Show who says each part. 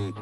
Speaker 1: eight,